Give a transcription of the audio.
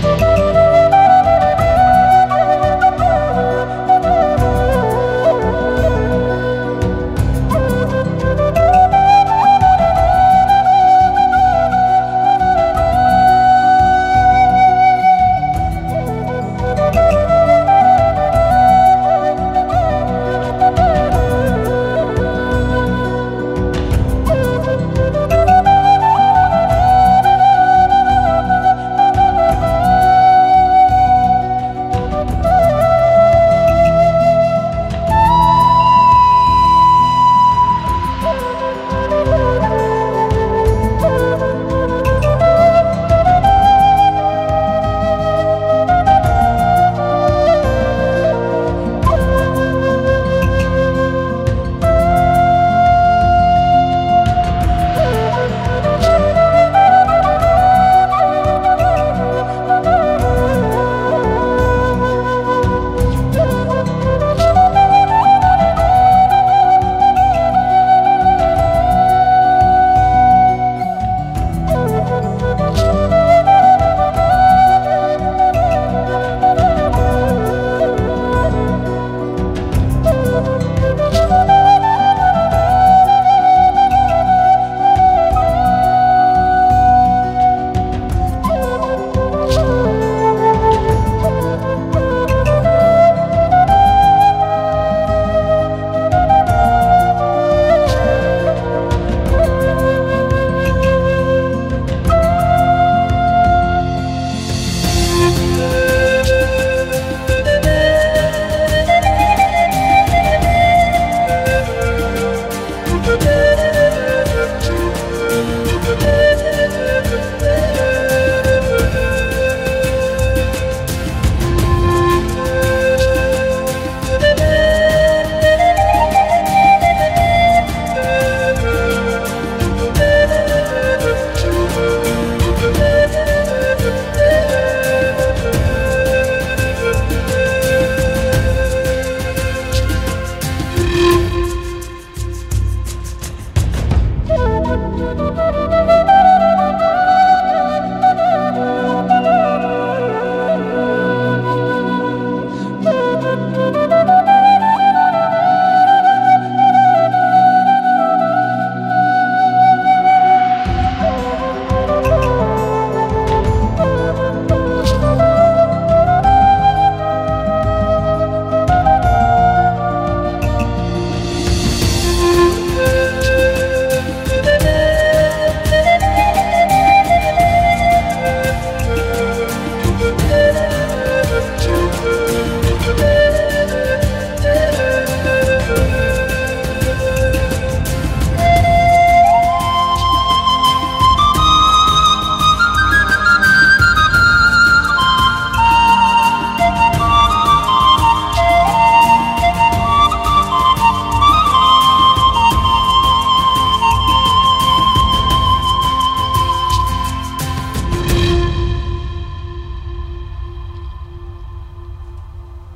Música today.